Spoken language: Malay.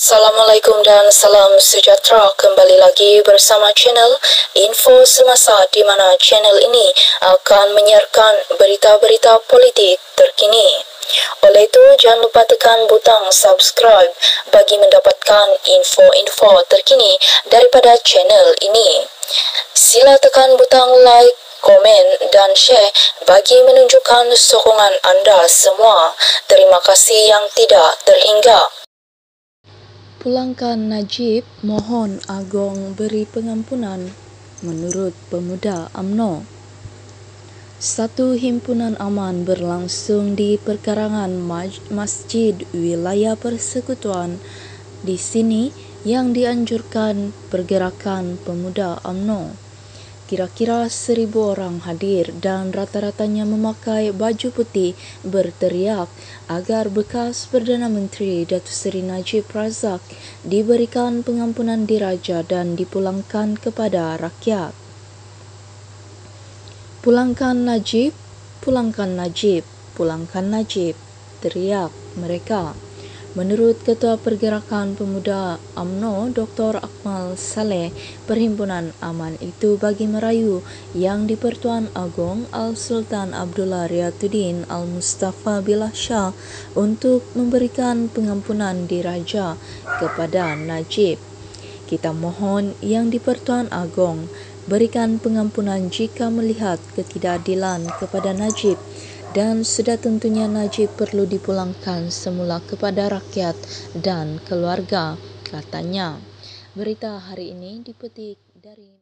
Assalamualaikum dan salam sejahtera kembali lagi bersama channel Info Semasa di mana channel ini akan menyiarkan berita-berita politik terkini. Oleh itu, jangan lupa tekan butang subscribe bagi mendapatkan info-info terkini daripada channel ini. Sila tekan butang like, komen dan share bagi menunjukkan sokongan anda semua. Terima kasih yang tidak terhingga. Pulangkan Najib mohon Agong beri pengampunan menurut pemuda AMNO. Satu himpunan aman berlangsung di perkarangan Masjid Wilayah Persekutuan di sini yang dianjurkan pergerakan pemuda AMNO. Kira-kira seribu orang hadir dan rata-ratanya memakai baju putih berteriak agar bekas Perdana Menteri Datuk Seri Najib Razak diberikan pengampunan diraja dan dipulangkan kepada rakyat. Pulangkan Najib, pulangkan Najib, pulangkan Najib, teriak mereka. Menurut Ketua Pergerakan Pemuda AMNO Dr. Akmal Saleh, Perhimpunan Aman itu bagi merayu yang di-Pertuan Agong Al-Sultan Abdullah Riyatuddin Al-Mustafa Billah Shah untuk memberikan pengampunan diraja kepada Najib. Kita mohon yang di-Pertuan Agong berikan pengampunan jika melihat ketidakadilan kepada Najib dan sudah tentunya Najib perlu dipulangkan semula kepada rakyat dan keluarga, katanya. Berita hari ini dipetik dari